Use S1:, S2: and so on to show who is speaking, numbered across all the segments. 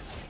S1: Thank you.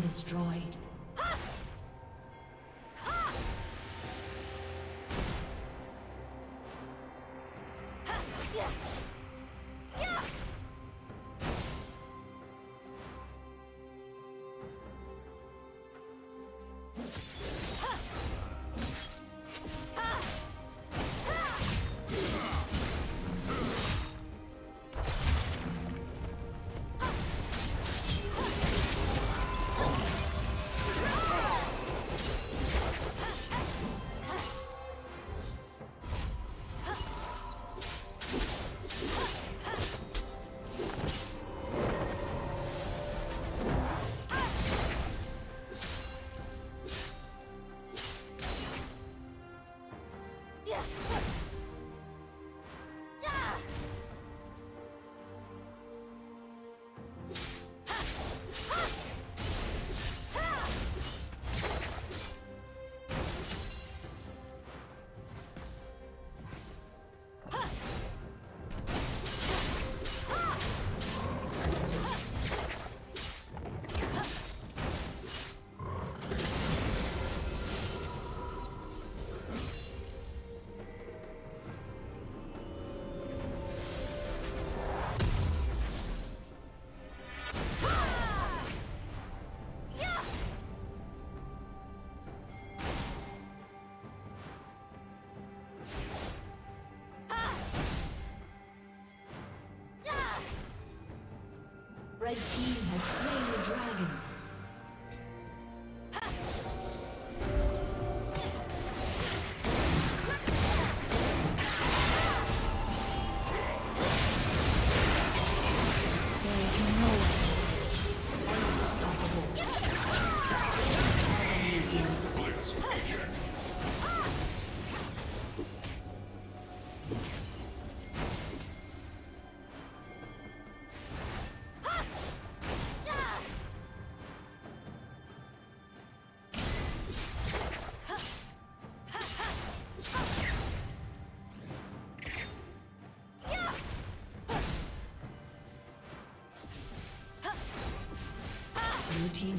S1: Destroyed.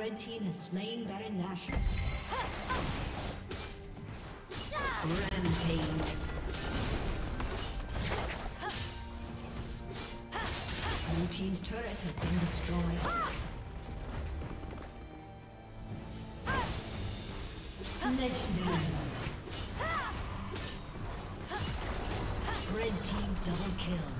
S1: Red team has slain Baron Nashor. Rampage. Blue team's turret has been destroyed. Legendary. Red team double kill.